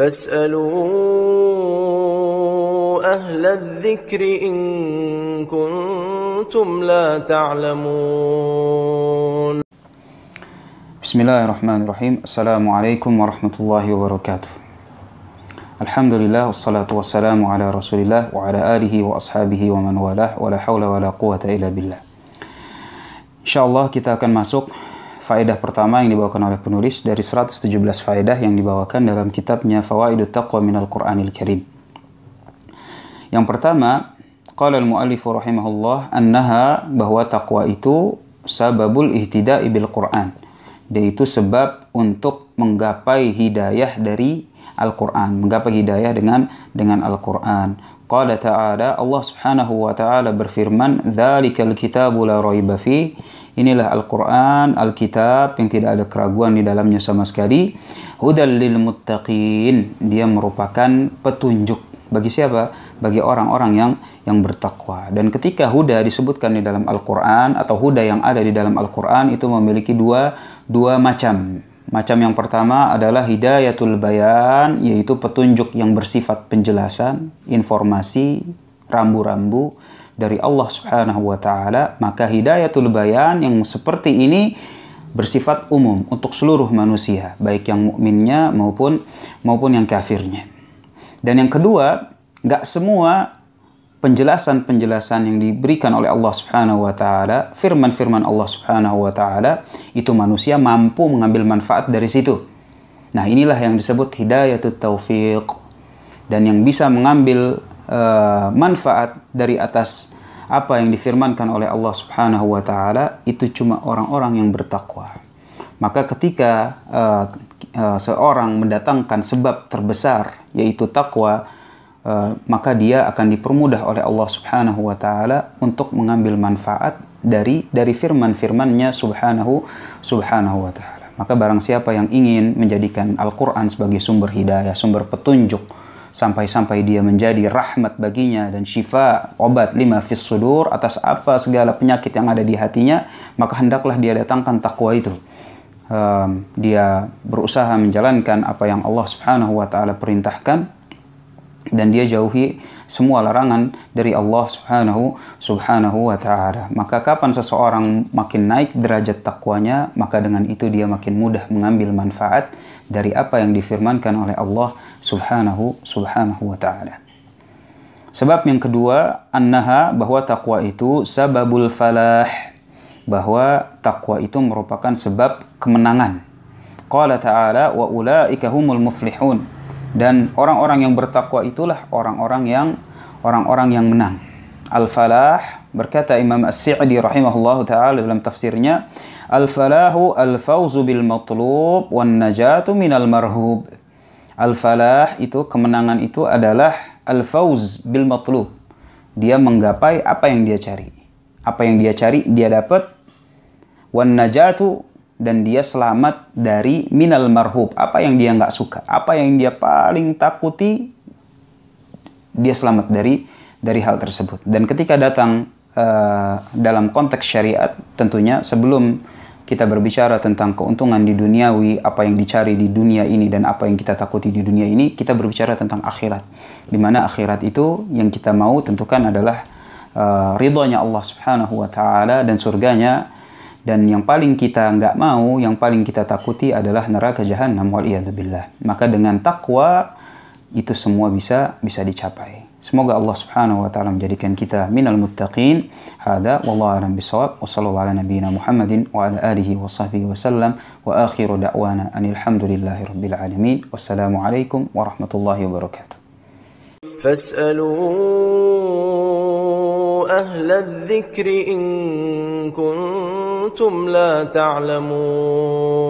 فاسألوا أهل الذكر إن كنتم لا تعلمون. بسم الله الرحمن الرحيم. السلام عليكم ورحمة الله وبركاته. الحمد لله والصلاة والسلام على رسول الله وعلى آله وأصحابه ومن والاه ولا حول ولا قوة إلا بالله. Insyaallah kita akan masuk faedah pertama yang dibawakan oleh penulis dari 117 faedah yang dibawakan dalam kitabnya Fawaidut Taqwa Minal Qur'anil Karim. Yang pertama, qala al-muallif rahimahullah annaha bahwa takwa itu sababul ihtida'i bil Qur'an. Dia itu sebab untuk menggapai hidayah dari Al-Qur'an, menggapai hidayah dengan dengan Al-Qur'an. Qala ta'ala Allah Subhanahu wa taala berfirman, "Dzalikal kitabu la raiba fi." Inilah Al-Qur'an, Alkitab yang tidak ada keraguan di dalamnya sama sekali. Hudal lil muttaqin. Dia merupakan petunjuk bagi siapa? Bagi orang-orang yang yang bertakwa. Dan ketika huda disebutkan di dalam Al-Qur'an atau huda yang ada di dalam Al-Qur'an itu memiliki dua dua macam. Macam yang pertama adalah hidayatul bayan, yaitu petunjuk yang bersifat penjelasan, informasi, rambu-rambu dari Allah Subhanahu wa taala, maka hidayatul bayan yang seperti ini bersifat umum untuk seluruh manusia, baik yang mukminnya maupun maupun yang kafirnya. Dan yang kedua, nggak semua penjelasan-penjelasan yang diberikan oleh Allah Subhanahu wa taala, firman-firman Allah Subhanahu wa taala itu manusia mampu mengambil manfaat dari situ. Nah, inilah yang disebut hidayatut taufiq dan yang bisa mengambil uh, manfaat dari atas apa yang difirmankan oleh Allah Subhanahu wa taala itu cuma orang-orang yang bertakwa. Maka ketika uh, uh, seorang mendatangkan sebab terbesar yaitu takwa, Uh, maka dia akan dipermudah oleh Allah Subhanahu wa taala untuk mengambil manfaat dari dari firman-firmannya Subhanahu Subhanahu wa taala. Maka barang siapa yang ingin menjadikan Al-Qur'an sebagai sumber hidayah, sumber petunjuk sampai-sampai dia menjadi rahmat baginya dan syifa obat lima fis sudur atas apa segala penyakit yang ada di hatinya, maka hendaklah dia datangkan takwa itu. Um, dia berusaha menjalankan apa yang Allah Subhanahu wa taala perintahkan dan dia jauhi semua larangan dari Allah Subhanahu Subhanahu wa taala. Maka kapan seseorang makin naik derajat takwanya, maka dengan itu dia makin mudah mengambil manfaat dari apa yang difirmankan oleh Allah Subhanahu Subhanahu wa taala. Sebab yang kedua, annaha bahwa takwa itu sababul falah. Bahwa takwa itu merupakan sebab kemenangan. Qala ta'ala wa ulaika humul muflihun dan orang-orang yang bertakwa itulah orang-orang yang orang-orang yang menang. Al-falah berkata Imam As-Sa'di rahimahullahu taala dalam tafsirnya, al-falahu al-fauzu bil matlub wan najatu minal marhub. Al-falah itu kemenangan itu adalah al-fauz bil matlub. Dia menggapai apa yang dia cari. Apa yang dia cari dia dapat. Wan najatu dan dia selamat dari minal marhub. Apa yang dia nggak suka? Apa yang dia paling takuti? Dia selamat dari dari hal tersebut. Dan ketika datang uh, dalam konteks syariat tentunya sebelum kita berbicara tentang keuntungan di duniawi apa yang dicari di dunia ini dan apa yang kita takuti di dunia ini kita berbicara tentang akhirat. Di mana akhirat itu yang kita mau tentukan adalah uh, ridhonya Allah Subhanahu wa taala dan surganya dan yang paling kita nggak mau, yang paling kita takuti adalah neraka jahanam wal billah. Maka dengan takwa itu semua bisa bisa dicapai. Semoga Allah Subhanahu wa taala menjadikan kita minal muttaqin. Hada wallahu a'lam bisawab. Wa sallallahu ala nabiyyina Muhammadin wa ala alihi wa sahbihi wa sallam wa akhiru da'wana anil hamdulillahi rabbil alamin. Wassalamu alaikum warahmatullahi wabarakatuh. فاسألوا أهل الذكر إن كنتم لا تعلمون.